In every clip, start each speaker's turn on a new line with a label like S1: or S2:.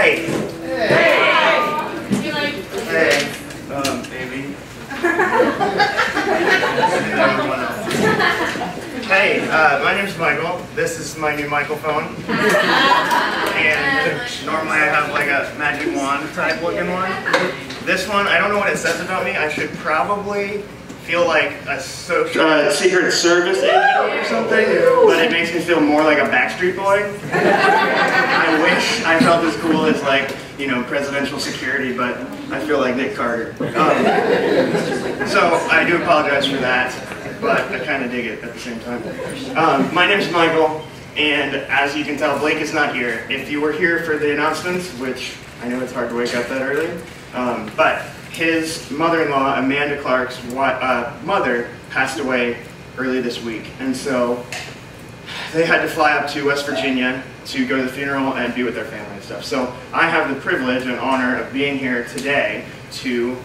S1: Hey. Hey. Hey! Um, baby. hey, uh, my name's Michael. This is my new microphone. and normally I have like a magic wand type looking one. This one, I don't know what it says about me. I should probably feel like a social uh, secret service agent or something, but it makes me feel more like a Backstreet Boy. I wish I felt as cool as like, you know, presidential security, but I feel like Nick Carter. Um, so I do apologize for that, but I kind of dig it at the same time. Um, my name is Michael, and as you can tell, Blake is not here. If you were here for the announcements, which I know it's hard to wake up that early, um, but his mother-in-law, Amanda Clark's uh, mother, passed away early this week. And so they had to fly up to West Virginia to go to the funeral and be with their family and stuff. So I have the privilege and honor of being here today to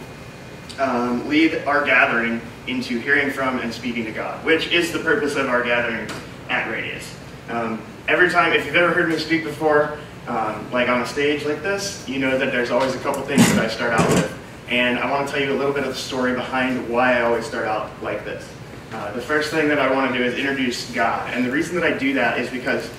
S1: um, lead our gathering into hearing from and speaking to God, which is the purpose of our gathering at Radius. Um, every time, if you've ever heard me speak before, um, like on a stage like this, you know that there's always a couple things that I start out with. And I want to tell you a little bit of the story behind why I always start out like this. Uh, the first thing that I want to do is introduce God. And the reason that I do that is because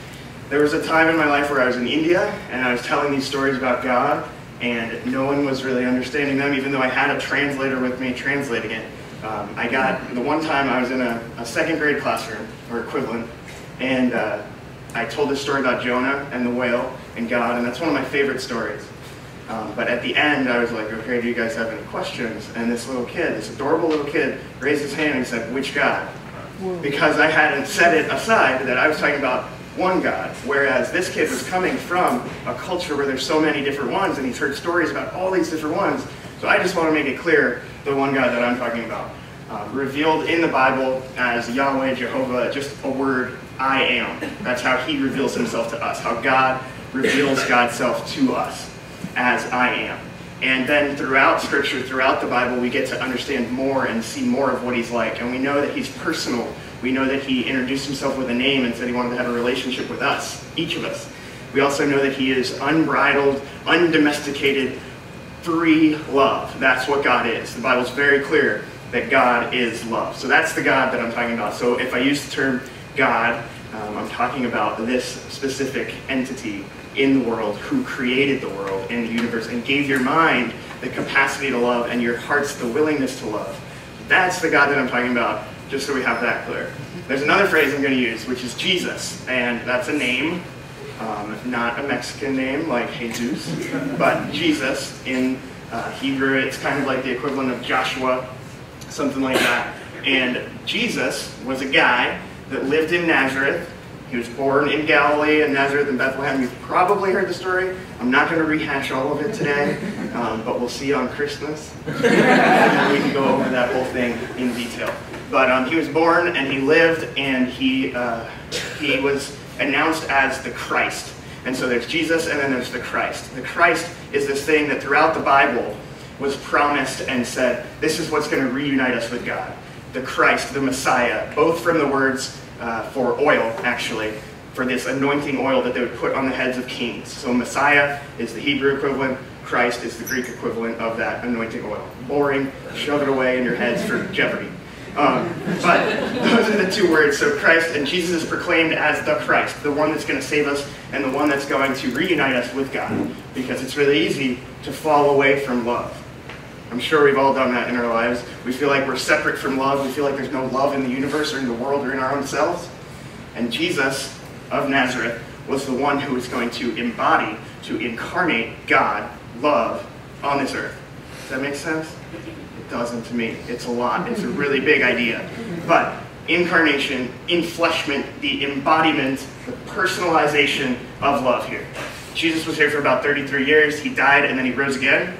S1: there was a time in my life where I was in India and I was telling these stories about God and no one was really understanding them, even though I had a translator with me translating it. Um, I got, the one time I was in a, a second grade classroom, or equivalent, and uh, I told this story about Jonah and the whale and God, and that's one of my favorite stories. Um, but at the end, I was like, okay, do you guys have any questions? And this little kid, this adorable little kid, raised his hand and said, which God? Because I hadn't set it aside that I was talking about one God, whereas this kid was coming from a culture where there's so many different ones, and he's heard stories about all these different ones. So I just want to make it clear the one God that I'm talking about. Uh, revealed in the Bible as Yahweh, Jehovah, just a word, I am. That's how he reveals himself to us, how God reveals God's self to us as I am. And then throughout Scripture, throughout the Bible, we get to understand more and see more of what he's like. And we know that he's personal. We know that he introduced himself with a name and said he wanted to have a relationship with us, each of us. We also know that he is unbridled, undomesticated, free love. That's what God is. The Bible's very clear that God is love. So that's the God that I'm talking about. So if I use the term God, um, I'm talking about this specific entity in the world who created the world and the universe and gave your mind the capacity to love and your heart's the willingness to love. That's the God that I'm talking about, just so we have that clear. There's another phrase I'm going to use, which is Jesus, and that's a name, um, not a Mexican name like Jesus, but Jesus in uh, Hebrew. It's kind of like the equivalent of Joshua, something like that. And Jesus was a guy that lived in Nazareth he was born in Galilee and Nazareth and Bethlehem. You've probably heard the story. I'm not going to rehash all of it today, um, but we'll see on Christmas. we can go over that whole thing in detail. But um, he was born and he lived and he, uh, he was announced as the Christ. And so there's Jesus and then there's the Christ. The Christ is this thing that throughout the Bible was promised and said, this is what's going to reunite us with God. The Christ, the Messiah, both from the words uh, for oil, actually, for this anointing oil that they would put on the heads of kings. So Messiah is the Hebrew equivalent, Christ is the Greek equivalent of that anointing oil. Boring, shove it away in your heads for Jeopardy. Um, but those are the two words. So Christ and Jesus is proclaimed as the Christ, the one that's going to save us and the one that's going to reunite us with God. Because it's really easy to fall away from love. I'm sure we've all done that in our lives. We feel like we're separate from love. We feel like there's no love in the universe or in the world or in our own selves. And Jesus of Nazareth was the one who was going to embody, to incarnate God, love, on this earth. Does that make sense? It doesn't to me. It's a lot. It's a really big idea. But incarnation, infleshment, the embodiment, the personalization of love here. Jesus was here for about 33 years. He died and then he rose again.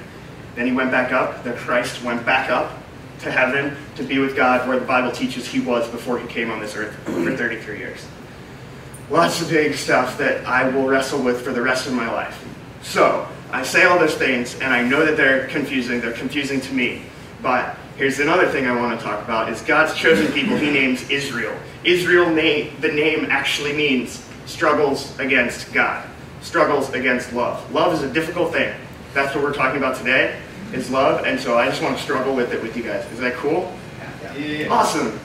S1: Then he went back up, that Christ went back up to heaven to be with God where the Bible teaches he was before he came on this earth for 33 years. Lots of big stuff that I will wrestle with for the rest of my life. So, I say all those things, and I know that they're confusing. They're confusing to me. But here's another thing I want to talk about, is God's chosen people he names Israel. Israel, name, the name actually means struggles against God. struggles against love. Love is a difficult thing. That's what we're talking about today, is love, and so I just want to struggle with it with you guys. Is that cool? Yeah. Awesome.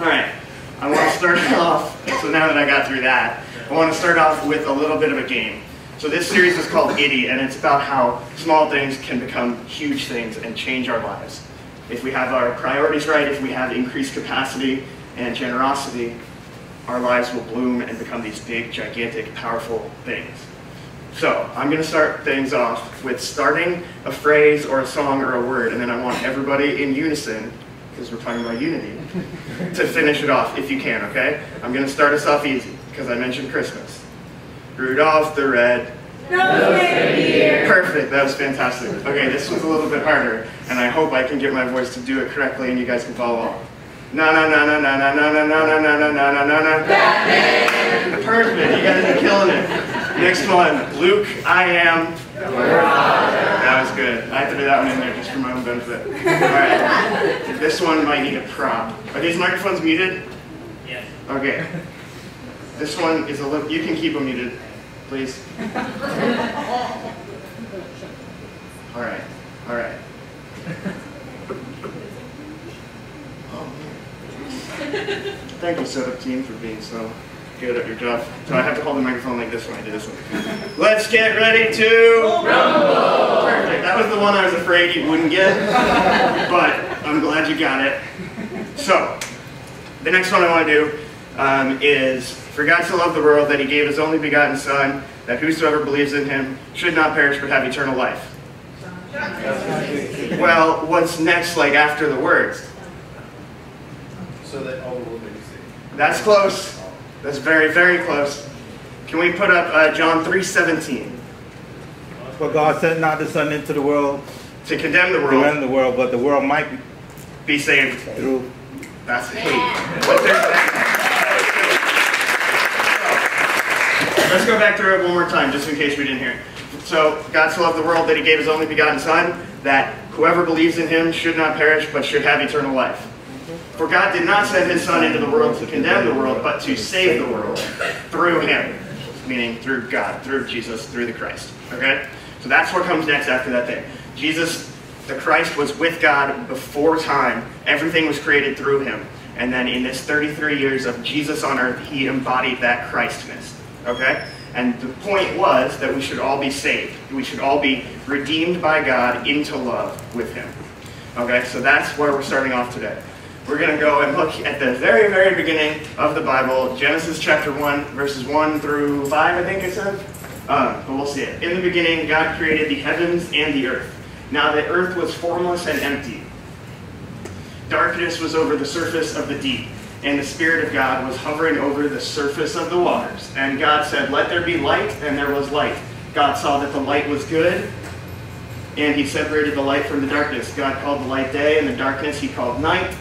S1: All right. I want to start off, so now that I got through that, I want to start off with a little bit of a game. So this series is called Itty, and it's about how small things can become huge things and change our lives. If we have our priorities right, if we have increased capacity and generosity, our lives will bloom and become these big, gigantic, powerful things. So I'm going to start things off with starting a phrase or a song or a word, and then I want everybody in unison, because we're talking about unity, to finish it off if you can, okay? I'm going to start us off easy, because I mentioned Christmas. Rudolph the Red. Perfect, that was fantastic. Okay, this was a little bit harder, and I hope I can get my voice to do it correctly and you guys can follow along. Na na na na na na na na na na na na na na na na. Batman! Perfect, you guys are killing it. Next one, Luke, I am. That was good. I threw that one in there just for my own benefit. Alright, this one might need a prop. Are these microphones muted?
S2: Yes.
S1: Okay. This one is a little, you can keep them muted, please. All right, all right. Oh, Thank you, setup team, for being so good at your job. So I have to hold the microphone like this when I do this one. Let's get ready to rumble. Perfect. That was the one I was afraid you wouldn't get, but I'm glad you got it. So, the next one I want to do um, is for God so loved the world that he gave his only begotten Son, that whosoever believes in him should not perish but have eternal life. Well, what's next, like after the words?
S3: So that all will be saved.
S1: That's close. That's very, very close. Can we put up uh, John 3.17?
S4: For God sent not the Son into the world
S1: To condemn the
S4: to
S1: world,
S4: run the world, but the world might be
S1: be saved.
S4: through.
S1: That's hate. But there's that. Let's go back through it one more time, just in case we didn't hear it. So, God so loved the world that he gave his only begotten Son, that whoever believes in him should not perish, but should have eternal life. For God did not send his Son into the world to condemn the world, but to save the world through him. Meaning through God, through Jesus, through the Christ. Okay? So that's what comes next after that thing. Jesus, the Christ, was with God before time. Everything was created through him. And then in this 33 years of Jesus on earth, he embodied that Christness. Okay? And the point was that we should all be saved. We should all be redeemed by God into love with him. Okay, so that's where we're starting off today. We're going to go and look at the very, very beginning of the Bible, Genesis chapter 1, verses 1 through 5, I think it said. Uh, but we'll see it. In the beginning, God created the heavens and the earth. Now the earth was formless and empty. Darkness was over the surface of the deep, and the Spirit of God was hovering over the surface of the waters. And God said, Let there be light, and there was light. God saw that the light was good, and he separated the light from the darkness. God called the light day, and the darkness he called night.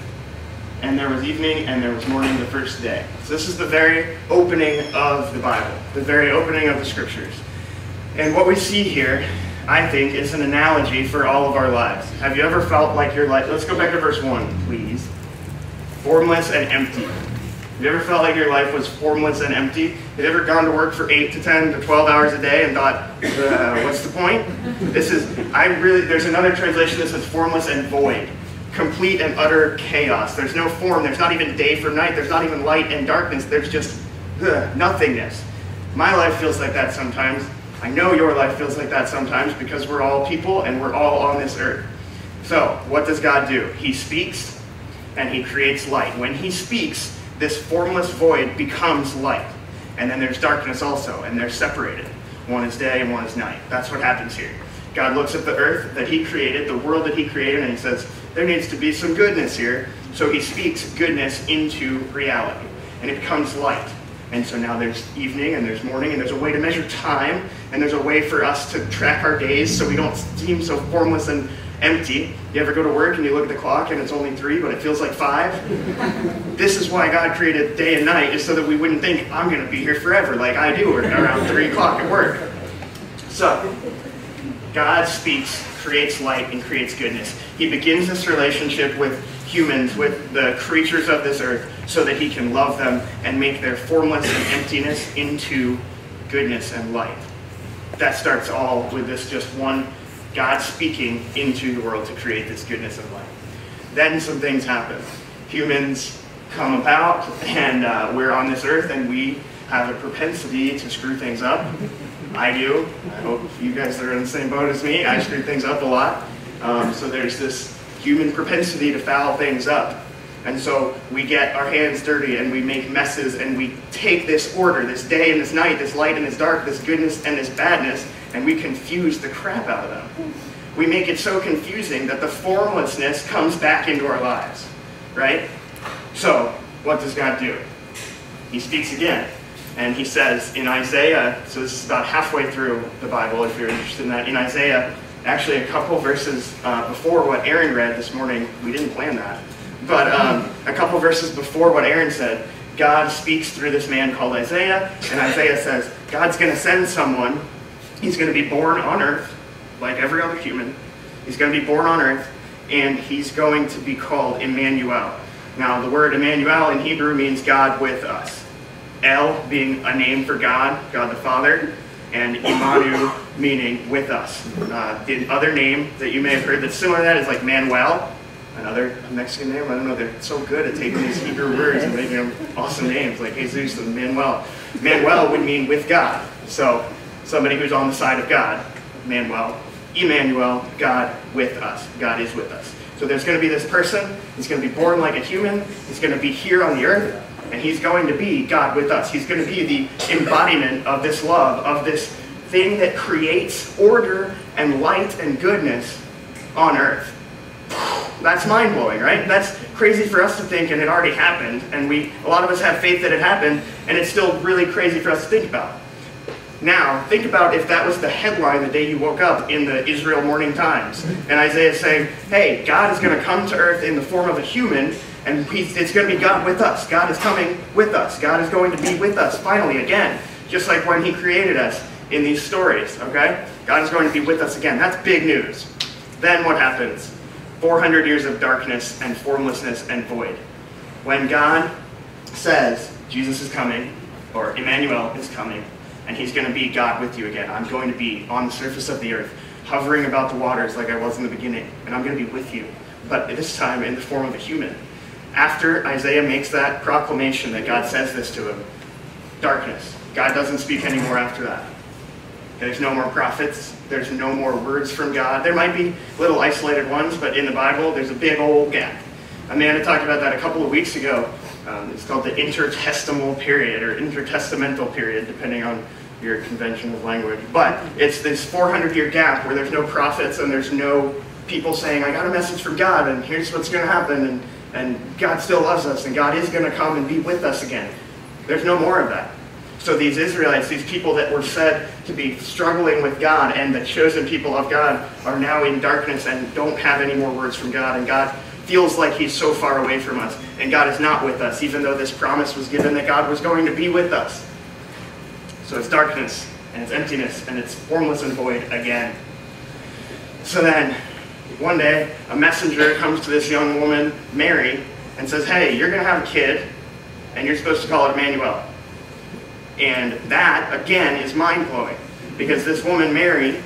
S1: And there was evening, and there was morning the first day. So this is the very opening of the Bible, the very opening of the Scriptures. And what we see here, I think, is an analogy for all of our lives. Have you ever felt like your life, let's go back to verse 1, please. Formless and empty. Have you ever felt like your life was formless and empty? Have you ever gone to work for 8 to 10 to 12 hours a day and thought, uh, what's the point? This is, I really, there's another translation that says formless and void. Complete and utter chaos. There's no form. There's not even day for night. There's not even light and darkness. There's just ugh, nothingness. My life feels like that sometimes. I know your life feels like that sometimes because we're all people and we're all on this earth. So, what does God do? He speaks and he creates light. When he speaks, this formless void becomes light. And then there's darkness also, and they're separated. One is day and one is night. That's what happens here. God looks at the earth that he created, the world that he created, and he says, there needs to be some goodness here. So he speaks goodness into reality. And it becomes light. And so now there's evening and there's morning and there's a way to measure time and there's a way for us to track our days so we don't seem so formless and empty. You ever go to work and you look at the clock and it's only three, but it feels like five? this is why God created day and night, is so that we wouldn't think, I'm going to be here forever like I do around three o'clock at work. So, God speaks, creates light, and creates goodness. He begins this relationship with humans, with the creatures of this earth, so that he can love them and make their formless and emptiness into goodness and light. that starts all with this just one God speaking into the world to create this goodness and light. Then some things happen. Humans come about, and uh, we're on this earth, and we have a propensity to screw things up. I do. I hope you guys are in the same boat as me. I screw things up a lot. Um, so there's this human propensity to foul things up. And so we get our hands dirty and we make messes and we take this order, this day and this night, this light and this dark, this goodness and this badness, and we confuse the crap out of them. We make it so confusing that the formlessness comes back into our lives, right? So, what does God do? He speaks again. And he says in Isaiah, so this is about halfway through the Bible if you're interested in that, in Isaiah, actually a couple verses uh, before what Aaron read this morning, we didn't plan that, but um, a couple verses before what Aaron said, God speaks through this man called Isaiah, and Isaiah says, God's going to send someone. He's going to be born on earth, like every other human. He's going to be born on earth, and he's going to be called Emmanuel. Now, the word Emmanuel in Hebrew means God with us. El being a name for God, God the Father, and Imanu meaning with us. Uh, the other name that you may have heard that's similar to that is like Manuel, another Mexican name. I don't know, they're so good at taking these Hebrew words and making them awesome names like Jesus and Manuel. Manuel would mean with God. So somebody who's on the side of God, Manuel. Emmanuel, God with us. God is with us. So there's going to be this person. He's going to be born like a human. He's going to be here on the earth. And he's going to be God with us. He's going to be the embodiment of this love, of this thing that creates order and light and goodness on earth. That's mind blowing, right? That's crazy for us to think, and it already happened. And we, a lot of us have faith that it happened, and it's still really crazy for us to think about. Now, think about if that was the headline the day you woke up in the Israel Morning Times, and Isaiah saying, hey, God is going to come to earth in the form of a human, and it's going to be God with us. God is coming with us. God is going to be with us finally again, just like when he created us in these stories, okay? God is going to be with us again. That's big news. Then what happens? 400 years of darkness and formlessness and void. When God says Jesus is coming, or Emmanuel is coming, and he's going to be God with you again. I'm going to be on the surface of the earth, hovering about the waters like I was in the beginning, and I'm going to be with you, but this time in the form of a human. After Isaiah makes that proclamation that God says this to him, darkness. God doesn't speak anymore after that. There's no more prophets. There's no more words from God. There might be little isolated ones, but in the Bible, there's a big old gap. Amanda talked about that a couple of weeks ago. Um, it's called the intertestamental period or intertestamental period, depending on your convention of language. But it's this 400 year gap where there's no prophets and there's no people saying, I got a message from God and here's what's going to happen and, and God still loves us and God is going to come and be with us again. There's no more of that. So these Israelites, these people that were said to be struggling with God and the chosen people of God are now in darkness and don't have any more words from God. And God feels like he's so far away from us. And God is not with us, even though this promise was given that God was going to be with us. So it's darkness and it's emptiness and it's formless and void again. So then, one day, a messenger comes to this young woman, Mary, and says, Hey, you're going to have a kid, and you're supposed to call it Emmanuel. And that, again, is mind blowing. Because this woman, Mary,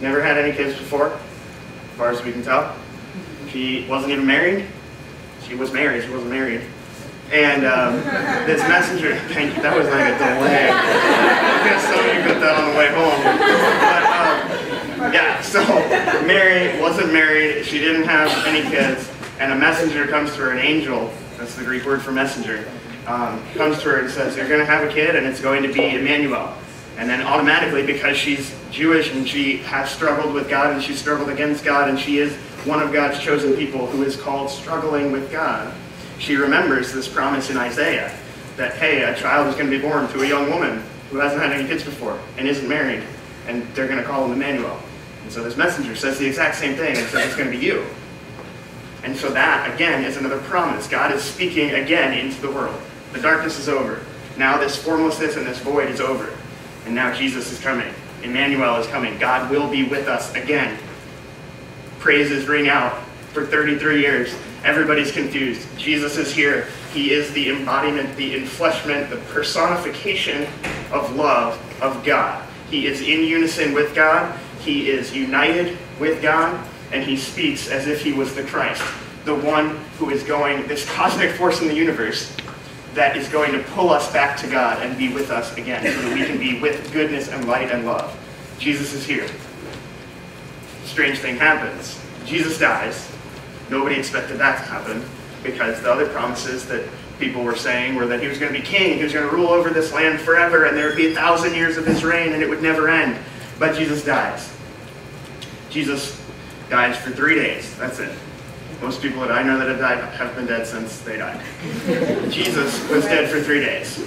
S1: never had any kids before, as far as we can tell. She wasn't even married. She was married, she wasn't married. And um, this messenger, thank you, that was like a delay. I guess some of you got that on the way home. But, um, yeah, so Mary wasn't married, she didn't have any kids, and a messenger comes to her, an angel, that's the Greek word for messenger, um, comes to her and says, You're going to have a kid, and it's going to be Emmanuel. And then automatically, because she's Jewish and she has struggled with God and she's struggled against God and she is one of God's chosen people who is called struggling with God, she remembers this promise in Isaiah that, hey, a child is going to be born to a young woman who hasn't had any kids before and isn't married, and they're going to call him Emmanuel. And so this messenger says the exact same thing and says it's going to be you. And so that, again, is another promise. God is speaking again into the world. The darkness is over. Now this formlessness and this void is over. And now Jesus is coming. Emmanuel is coming. God will be with us again. Praises ring out for 33 years. Everybody's confused. Jesus is here. He is the embodiment, the enfleshment, the personification of love of God. He is in unison with God. He is united with God. And he speaks as if he was the Christ, the one who is going, this cosmic force in the universe that is going to pull us back to God and be with us again so that we can be with goodness and light and love. Jesus is here. Strange thing happens. Jesus dies. Nobody expected that to happen because the other promises that people were saying were that he was going to be king, he was going to rule over this land forever, and there would be a thousand years of his reign, and it would never end. But Jesus dies. Jesus dies for three days. That's it. Most people that I know that have died have been dead since they died. Jesus was dead for three days.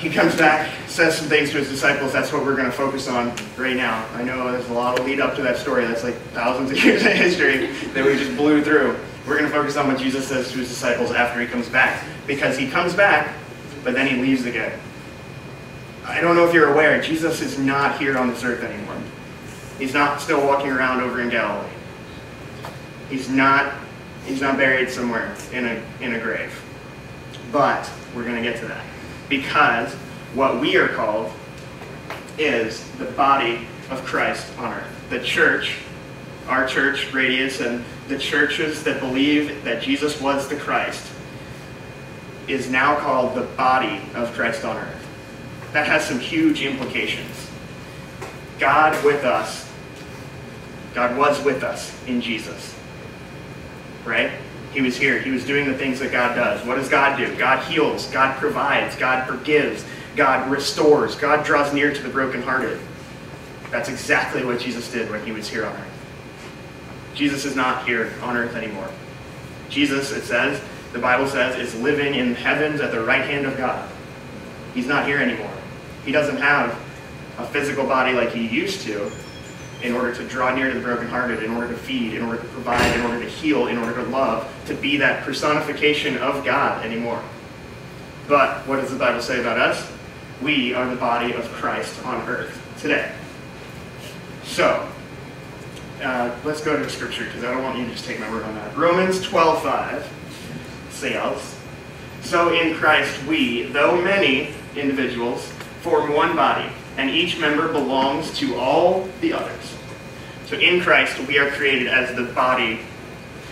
S1: He comes back, says some things to his disciples. That's what we're going to focus on right now. I know there's a lot of lead up to that story. That's like thousands of years of history that we just blew through. We're going to focus on what Jesus says to his disciples after he comes back. Because he comes back, but then he leaves again. I don't know if you're aware, Jesus is not here on this earth anymore. He's not still walking around over in Galilee. He's not, he's not buried somewhere in a, in a grave. But we're going to get to that. Because what we are called is the body of Christ on earth. The church, our church, Radius, and the churches that believe that Jesus was the Christ is now called the body of Christ on earth. That has some huge implications. God with us. God was with us in Jesus. Right? He was here. He was doing the things that God does. What does God do? God heals. God provides. God forgives. God restores. God draws near to the brokenhearted. That's exactly what Jesus did when he was here on earth. Jesus is not here on earth anymore. Jesus, it says, the Bible says, is living in heavens at the right hand of God. He's not here anymore. He doesn't have a physical body like he used to in order to draw near to the brokenhearted, in order to feed, in order to provide, in order to heal, in order to love, to be that personification of God anymore. But what does the Bible say about us? We are the body of Christ on earth today. So, uh, let's go to scripture because I don't want you to just take my word on that. Romans 12 5 says, So in Christ we, though many individuals, form one body, and each member belongs to all the others. So in Christ we are created as the body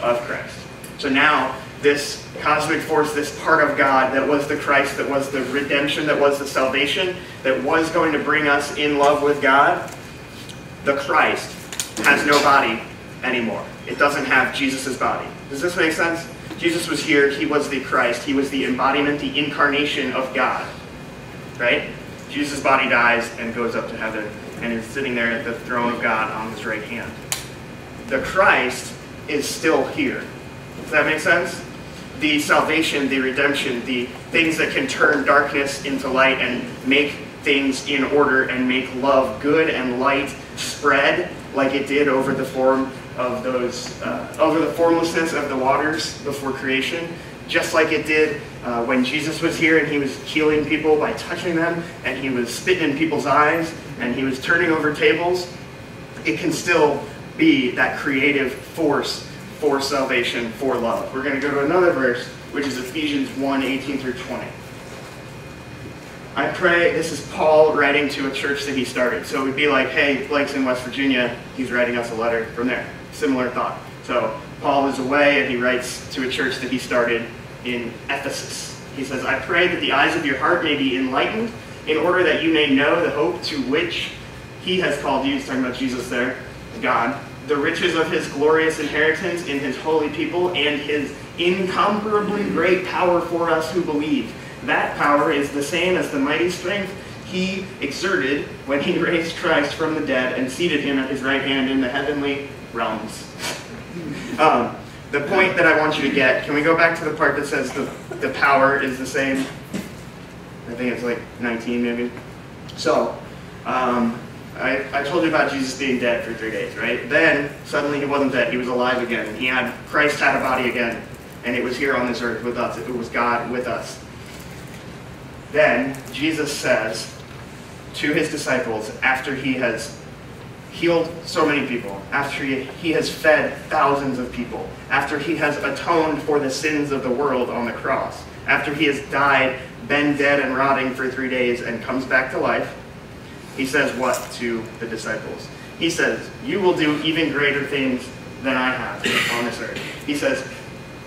S1: of Christ. So now this cosmic force, this part of God that was the Christ, that was the redemption, that was the salvation, that was going to bring us in love with God, the Christ has no body anymore. It doesn't have Jesus' body. Does this make sense? Jesus was here. He was the Christ. He was the embodiment, the incarnation of God. Right? Jesus' body dies and goes up to heaven and is sitting there at the throne of God on his right hand. The Christ is still here. Does that make sense? The salvation, the redemption, the things that can turn darkness into light and make things in order and make love good and light spread like it did over the form of those, uh, over the formlessness of the waters before creation, just like it did uh, when Jesus was here and he was healing people by touching them, and he was spitting in people's eyes, and he was turning over tables. It can still be that creative force for salvation, for love. We're going to go to another verse, which is Ephesians 1 18 through 20. I pray, this is Paul writing to a church that he started. So it would be like, hey, Blake's in West Virginia, he's writing us a letter from there. Similar thought. So Paul is away and he writes to a church that he started in Ephesus. He says, I pray that the eyes of your heart may be enlightened in order that you may know the hope to which he has called you. He's talking about Jesus there, God. The riches of his glorious inheritance in his holy people and his incomparably great power for us who believe. That power is the same as the mighty strength he exerted when he raised Christ from the dead and seated him at his right hand in the heavenly realms. Um, the point that I want you to get, can we go back to the part that says the, the power is the same? I think it's like 19 maybe. So, um, I, I told you about Jesus being dead for three days, right? Then, suddenly he wasn't dead. He was alive again. He had, Christ had a body again. And it was here on this earth with us. It was God with us. Then, Jesus says to his disciples, after he has healed so many people, after he, has fed thousands of people, after he has atoned for the sins of the world on the cross, after he has died, been dead and rotting for three days, and comes back to life, he says what to the disciples? He says, You will do even greater things than I have on this earth. He says,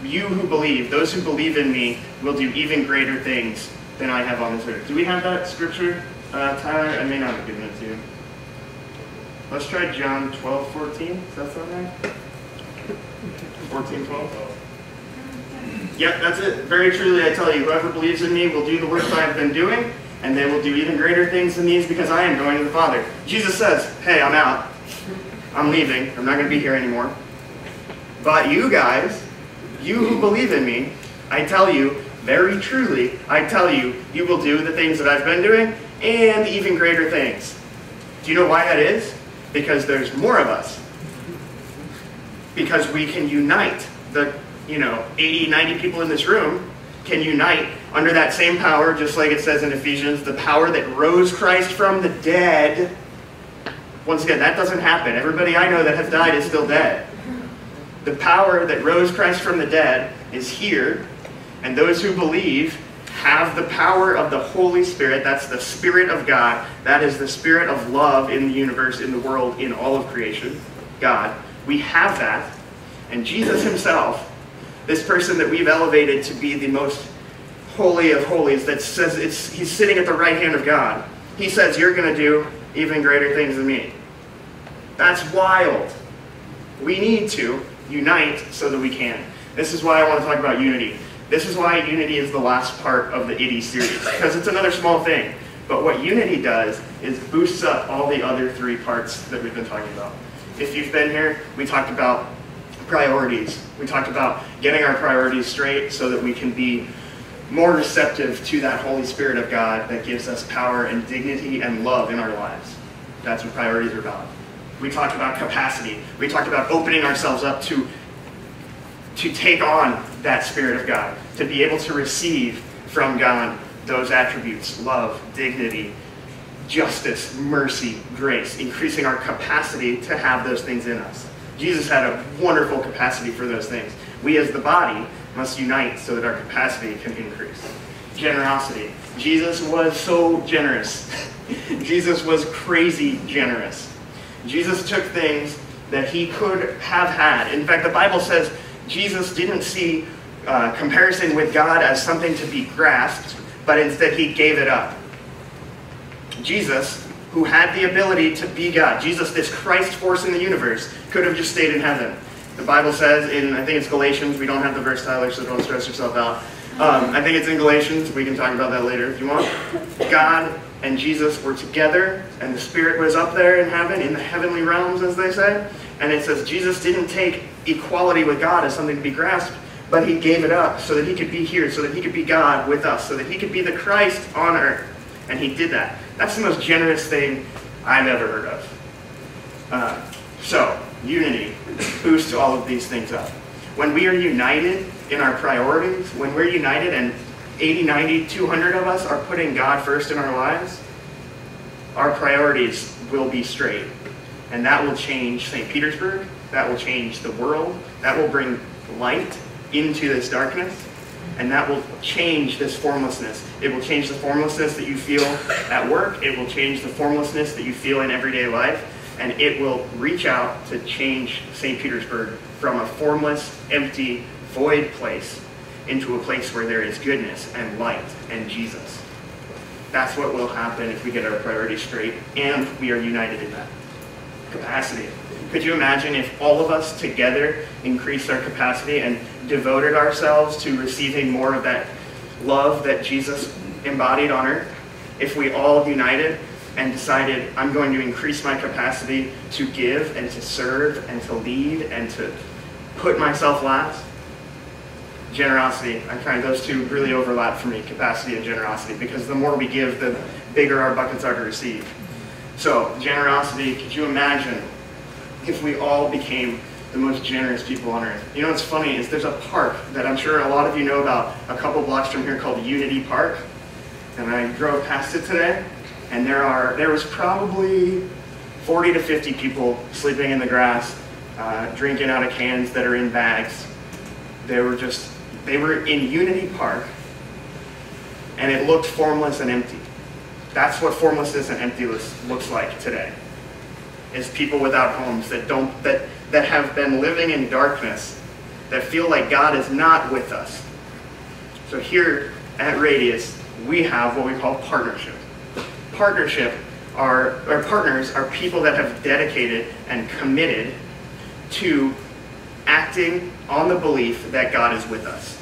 S1: You who believe, those who believe in me, will do even greater things than I have on this earth. Do we have that scripture, uh, Tyler? I may not have given it to you. Let's try John 12, 14. Does that sound right? 14, 12? Yep, that's it. Very truly I tell you, whoever believes in me will do the works I have been doing, and they will do even greater things than these because I am going to the Father. Jesus says, hey, I'm out. I'm leaving. I'm not going to be here anymore. But you guys, you who believe in me, I tell you, very truly, I tell you, you will do the things that I've been doing and even greater things. Do you know why that is? Because there's more of us. Because we can unite. The, you know, 80, 90 people in this room can unite under that same power, just like it says in Ephesians, the power that rose Christ from the dead. Once again, that doesn't happen. Everybody I know that has died is still dead. The power that rose Christ from the dead is here, and those who believe have the power of the Holy Spirit. That's the Spirit of God. That is the Spirit of love in the universe, in the world, in all of creation. God. We have that. And Jesus himself, this person that we've elevated to be the most holy of holies, that says it's, he's sitting at the right hand of God, he says, You're going to do even greater things than me. That's wild. We need to unite so that we can. This is why I want to talk about unity. This is why unity is the last part of the Itty series, because it's another small thing. But what unity does is boosts up all the other three parts that we've been talking about. If you've been here, we talked about priorities. We talked about getting our priorities straight so that we can be more receptive to that Holy Spirit of God that gives us power and dignity and love in our lives. That's what priorities are about. We talked about capacity. We talked about opening ourselves up to, to take on that Spirit of God, to be able to receive from God those attributes love, dignity, justice, mercy, grace, increasing our capacity to have those things in us. Jesus had a wonderful capacity for those things. We as the body must unite so that our capacity can increase. Generosity. Jesus was so generous. Jesus was crazy generous. Jesus took things that he could have had. In fact, the Bible says Jesus didn't see uh, comparison with God as something to be grasped, but instead he gave it up. Jesus, who had the ability to be God, Jesus, this Christ force in the universe, could have just stayed in heaven. The Bible says in, I think it's Galatians, we don't have the verse, Tyler, so don't stress yourself out. Um, I think it's in Galatians, we can talk about that later if you want. God and Jesus were together, and the Spirit was up there in heaven, in the heavenly realms, as they say. And it says Jesus didn't take equality with God as something to be grasped, but he gave it up so that he could be here, so that he could be God with us, so that he could be the Christ on earth. And he did that. That's the most generous thing I've ever heard of. Uh, so, unity boosts all of these things up. When we are united in our priorities, when we're united and 80, 90, 200 of us are putting God first in our lives, our priorities will be straight. And that will change St. Petersburg, that will change the world, that will bring light into this darkness, and that will change this formlessness. It will change the formlessness that you feel at work, it will change the formlessness that you feel in everyday life, and it will reach out to change St. Petersburg from a formless, empty, void place into a place where there is goodness and light and Jesus. That's what will happen if we get our priorities straight and we are united in that capacity. Could you imagine if all of us together increased our capacity and devoted ourselves to receiving more of that love that Jesus embodied on earth? If we all united and decided, I'm going to increase my capacity to give and to serve and to lead and to put myself last? Generosity. I find those two really overlap for me, capacity and generosity, because the more we give, the bigger our buckets are to receive. So, generosity, could you imagine if we all became the most generous people on earth? You know what's funny is there's a park that I'm sure a lot of you know about a couple blocks from here called Unity Park. And I drove past it today, and there are there was probably 40 to 50 people sleeping in the grass, uh, drinking out of cans that are in bags. They were just they were in Unity Park, and it looked formless and empty. That's what formlessness and emptiness looks like today. Is people without homes that don't that that have been living in darkness, that feel like God is not with us. So here at Radius, we have what we call partnership. Partnership are our partners are people that have dedicated and committed to acting on the belief that God is with us.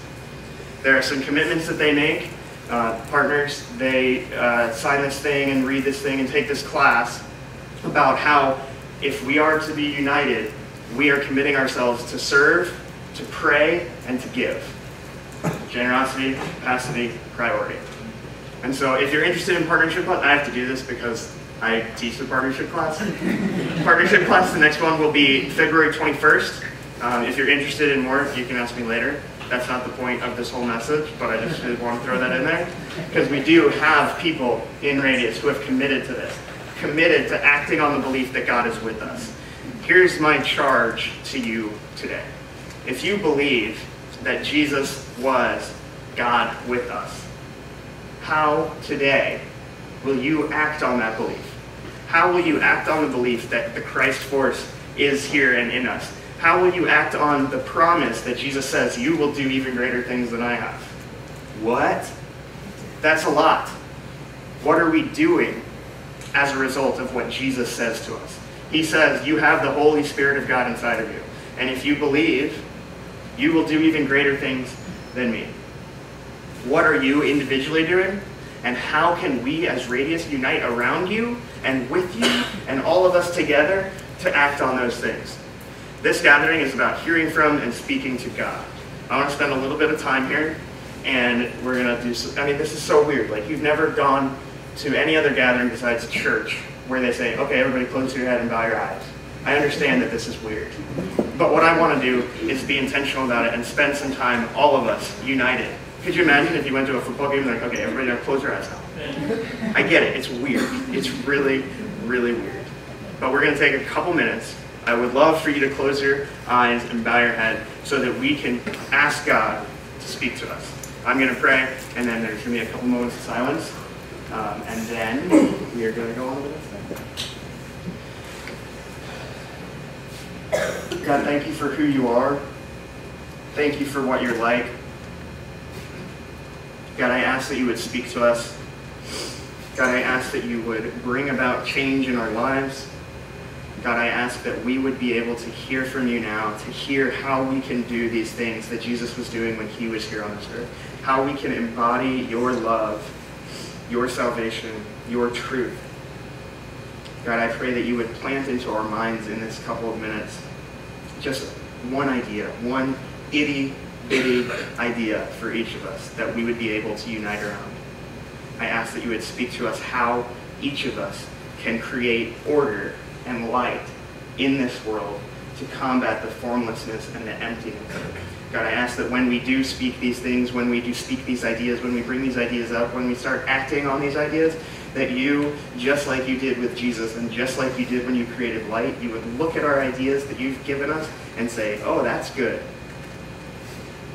S1: There are some commitments that they make. Uh, partners, they uh, sign this thing and read this thing and take this class about how if we are to be united, we are committing ourselves to serve, to pray, and to give. Generosity, capacity, priority. And so if you're interested in partnership class, I have to do this because I teach the partnership class. partnership class, the next one will be February 21st. Um, if you're interested in more, you can ask me later. That's not the point of this whole message, but I just want to throw that in there. Because we do have people in Radius who have committed to this, committed to acting on the belief that God is with us. Here's my charge to you today. If you believe that Jesus was God with us, how today will you act on that belief? How will you act on the belief that the Christ force is here and in us? How will you act on the promise that Jesus says, You will do even greater things than I have? What? That's a lot. What are we doing as a result of what Jesus says to us? He says, You have the Holy Spirit of God inside of you. And if you believe, you will do even greater things than me. What are you individually doing? And how can we as Radius unite around you and with you and all of us together to act on those things? This gathering is about hearing from and speaking to God. I want to spend a little bit of time here, and we're going to do I mean, this is so weird. Like, you've never gone to any other gathering besides church where they say, okay, everybody close your head and bow your eyes. I understand that this is weird. But what I want to do is be intentional about it and spend some time, all of us, united. Could you imagine if you went to a football game and like, okay, everybody close your eyes now. I get it. It's weird. It's really, really weird. But we're going to take a couple minutes I would love for you to close your eyes and bow your head so that we can ask God to speak to us. I'm going to pray, and then there's going to be a couple moments of silence, um, and then we are going to go on the next thing. God, thank you for who you are. Thank you for what you're like. God, I ask that you would speak to us. God, I ask that you would bring about change in our lives. God, I ask that we would be able to hear from you now, to hear how we can do these things that Jesus was doing when he was here on this earth, how we can embody your love, your salvation, your truth. God, I pray that you would plant into our minds in this couple of minutes just one idea, one itty bitty idea for each of us that we would be able to unite around. I ask that you would speak to us how each of us can create order and light in this world to combat the formlessness and the emptiness. God, I ask that when we do speak these things, when we do speak these ideas, when we bring these ideas up, when we start acting on these ideas, that you, just like you did with Jesus and just like you did when you created light, you would look at our ideas that you've given us and say, oh, that's good.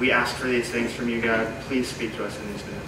S1: We ask for these things from you, God. Please speak to us in these minutes.